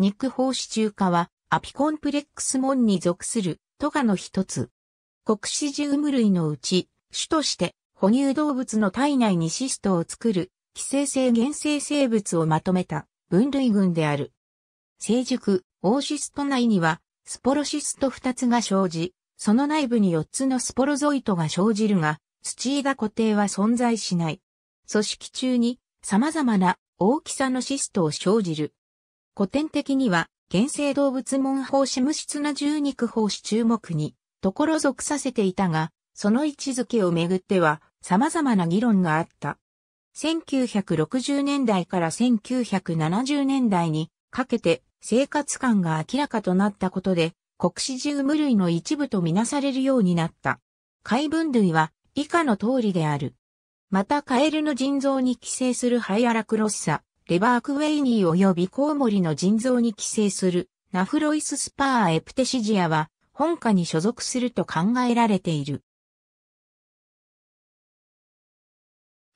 肉胞子中化はアピコンプレックス門に属するトガの一つ。国シジウム類のうち、種として哺乳動物の体内にシストを作る寄生性原生生物をまとめた分類群である。成熟、オーシスト内にはスポロシスト2つが生じ、その内部に4つのスポロゾイトが生じるが、スチーダ固定は存在しない。組織中に様々な大きさのシストを生じる。古典的には原生動物門胞子無質な重肉胞子注目に、ところ属させていたが、その位置づけをめぐっては様々な議論があった。1960年代から1970年代にかけて生活感が明らかとなったことで、国史ジウム類の一部とみなされるようになった。海分類は以下の通りである。またカエルの腎臓に寄生するハイアラクロッサ、lieberkuehni 及びコウモリの腎臓に寄生する Nephroisospora eptesici は本科に所属すると考えられている。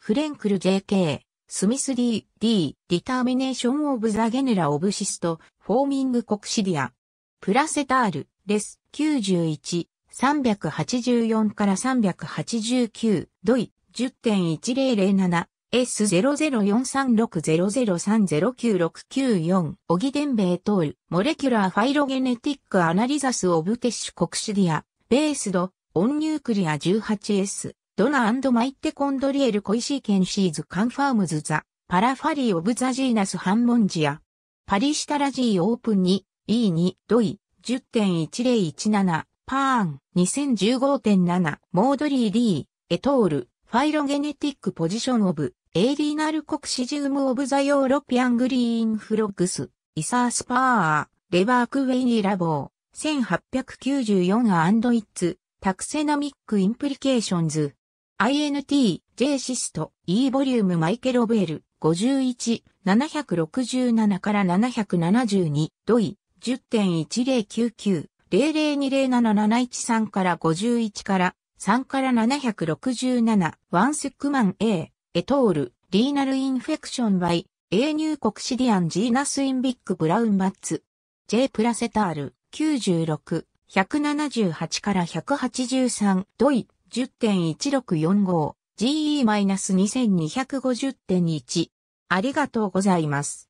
Frenkel JK Smith D、D、Determination of the genera of cyst、forming coccidia。Parasitol、Res、91、384から389、 doi、10.1007、S00436003096994、 Ogedengbe et al、Molecular phylogenetic analyses of tissue coccidia、based、on nuclear 18S、DNA mitochondrial COI sequences confirms the、paraphyly of the genus Hammondia。Parasitology Open 2、E2、doi、10.1017、 pao、2015.7、 Modrý D、et al、Phylogenetic position of、a renal coccidium of the European green frogs、Isospora、lieberkuehni Labbé、1894 its、taxonomic implications、INT、J Syst、Evol Microbiol、51、767から772、 doi、10.1099、0020771から51から3から767、 Wünschmann A、et al、Renal infection by、A new coccidian genus in big brown bats、J プラセタール、96、178から183、ドイ、10.1645GE-2250.1 ありがとうございます。